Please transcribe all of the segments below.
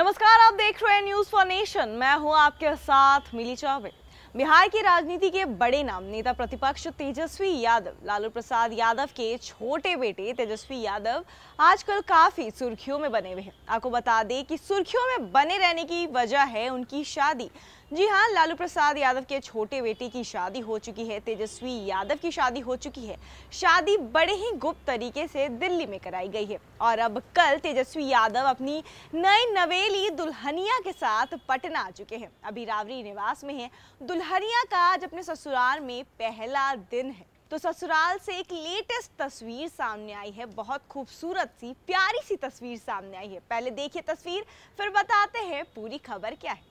नमस्कार, आप देख रहे हैं न्यूज़ फॉर नेशन मैं हूँ आपके साथ मिली चौबे बिहार की राजनीति के बड़े नाम, नेता प्रतिपक्ष तेजस्वी यादव, लालू प्रसाद यादव के छोटे बेटे तेजस्वी यादव आजकल काफ़ी सुर्खियों में बने हुए हैं। आपको बता दें कि सुर्खियों में बने रहने की वजह है उनकी शादी। जी हाँ लालू प्रसाद यादव के छोटे बेटे की शादी हो चुकी है, तेजस्वी यादव की शादी हो चुकी है। शादी बड़े ही गुप्त तरीके से दिल्ली में कराई गई है। और अब कल तेजस्वी यादव अपनी नई नवेली दुल्हनिया के साथ पटना आ चुके हैं। अभी रावरी निवास में है। दुल्हनिया का आज अपने ससुराल में पहला दिन है। तो ससुराल से एक लेटेस्ट तस्वीर सामने आई है। बहुत खूबसूरत सी, प्यारी सी तस्वीर सामने आई है। पहले देखिए तस्वीर, फिर बताते हैं पूरी खबर क्या है।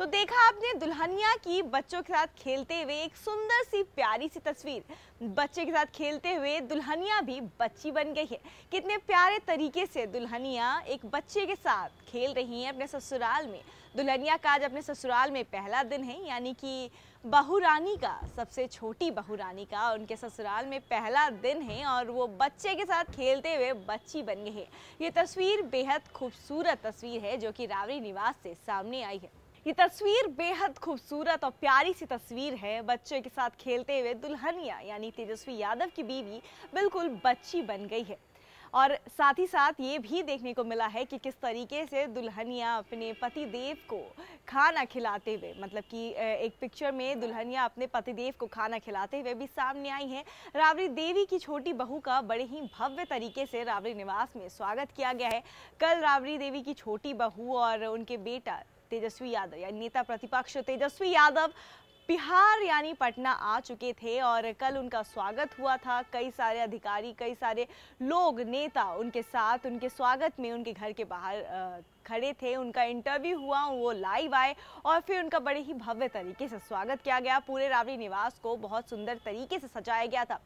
तो देखा आपने, दुल्हनिया की बच्चों के साथ खेलते हुए एक सुंदर सी, प्यारी सी तस्वीर। बच्चे के साथ खेलते हुए दुल्हनिया भी बच्ची बन गई है। कितने प्यारे तरीके से दुल्हनिया एक बच्चे के साथ खेल रही हैं अपने ससुराल में। दुल्हनिया का आज अपने ससुराल में पहला दिन है, यानी कि बहू रानी का, सबसे छोटी बहू रानी का उनके ससुराल में पहला दिन है और वो बच्चे के साथ खेलते हुए बच्ची बन गई है। ये तस्वीर बेहद खूबसूरत तस्वीर है जो कि रावरी निवास से सामने आई है। ये तस्वीर बेहद खूबसूरत और प्यारी सी तस्वीर है। बच्चे के साथ खेलते हुए दुल्हनिया, यानी तेजस्वी यादव की बीवी, बिल्कुल बच्ची बन गई है। और साथ ही साथ ये भी देखने को मिला है कि किस तरीके से दुल्हनिया अपने पति देव को खाना खिलाते हुए मतलब कि एक पिक्चर में दुल्हनिया अपने पति देव को खाना खिलाते हुए भी सामने आई है। रावरी देवी की छोटी बहू का बड़े ही भव्य तरीके से रावरी निवास में स्वागत किया गया है। कल रावरी देवी की छोटी बहू और उनके बेटा तेजस्वी यादव, यानी नेता प्रतिपक्ष तेजस्वी यादव, बिहार यानी पटना आ चुके थे और कल उनका स्वागत हुआ था। कई सारे अधिकारी, कई सारे लोग, नेता उनके साथ, उनके स्वागत में उनके घर के बाहर खड़े थे, उनका इंटरव्यू हुआ, वो लाइव आए और फिर उनका बड़े ही भव्य तरीके से स्वागत किया गया। पूरे रावड़ी निवास को बहुत सुंदर तरीके से सजाया गया था।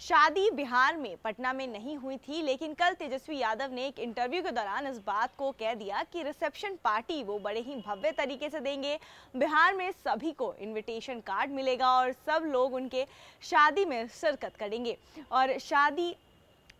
शादी बिहार में पटना में नहीं हुई थी, लेकिन कल तेजस्वी यादव ने एक इंटरव्यू के दौरान इस बात को कह दिया कि रिसेप्शन पार्टी वो बड़े ही भव्य तरीके से देंगे। बिहार में सभी को इन्विटेशन कार्ड मिलेगा और सब लोग उनके शादी में शिरकत करेंगे। और शादी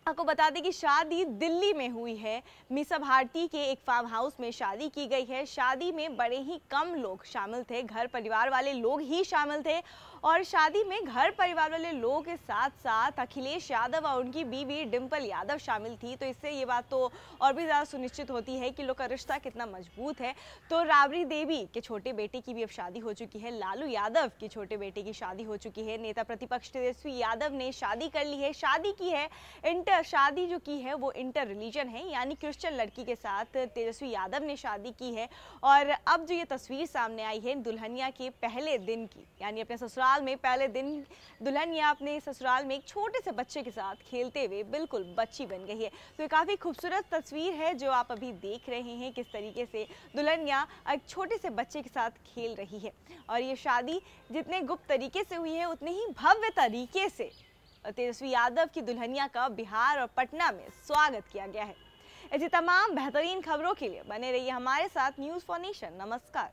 आपको बता दें कि शादी दिल्ली में हुई है। मिसा भारती के एक फार्म हाउस में शादी की गई है। शादी में बड़े ही कम लोग शामिल थे। घर परिवार वाले लोग ही शामिल थे और शादी में घर परिवार वाले लोगों के साथ साथ अखिलेश यादव और उनकी बीवी डिम्पल यादव शामिल थी। तो इससे ये बात तो और भी ज़्यादा सुनिश्चित होती है कि लोग का रिश्ता कितना मज़बूत है। तो राबड़ी देवी के छोटे बेटे की भी अब शादी हो चुकी है। लालू यादव की छोटे बेटे की शादी हो चुकी है। नेता प्रतिपक्ष तेजस्वी यादव ने शादी कर ली है। शादी की है। इंटर शादी जो की है, वो इंटर रिलीजन है, यानी क्रिश्चियन लड़की के साथ तेजस्वी यादव ने शादी की है। और अब जो ये तस्वीर सामने आई है दुल्हनिया के पहले दिन की, यानी अपने ससुराल में पहले दिन दुल्हनिया अपने ससुराल में एक छोटे से बच्चे के साथ खेलते हुए बिल्कुल बच्ची बन गई है। तो ये काफ़ी खूबसूरत तस्वीर है जो आप अभी देख रहे हैं किस तरीके से दुल्हनिया एक छोटे से बच्चे के साथ खेल रही है। और ये शादी जितने गुप्त तरीके से हुई है, उतने ही भव्य तरीके से तेजस्वी यादव की दुल्हनिया का बिहार और पटना में स्वागत किया गया है। ऐसी तमाम बेहतरीन खबरों के लिए बने रहिए हमारे साथ न्यूज़ फॉर नेशन नमस्कार।